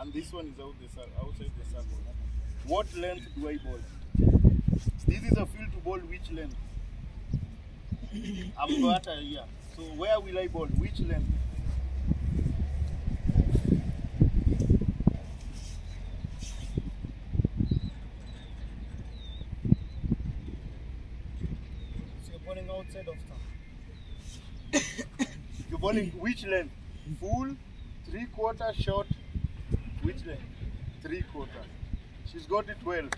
and this one is out the outside the circle. What length do I bowl? This is a field to bowl which length? I'm got here. So where will I bowl? Which length? You're bowling outside of stump. You're bowling which length? Full, three quarter, short. Which length? Three quarter. She's got it well.